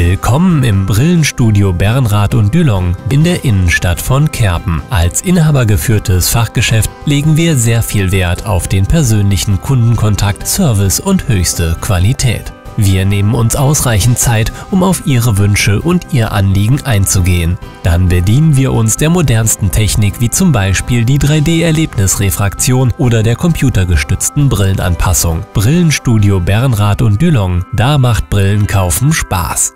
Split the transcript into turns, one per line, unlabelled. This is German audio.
Willkommen im Brillenstudio Bernrad und Dülong in der Innenstadt von Kerpen. Als inhabergeführtes Fachgeschäft legen wir sehr viel Wert auf den persönlichen Kundenkontakt, Service und höchste Qualität. Wir nehmen uns ausreichend Zeit, um auf Ihre Wünsche und Ihr Anliegen einzugehen. Dann bedienen wir uns der modernsten Technik wie zum Beispiel die 3D-Erlebnisrefraktion oder der computergestützten Brillenanpassung. Brillenstudio Bernrad und Dülong, da macht Brillenkaufen Spaß.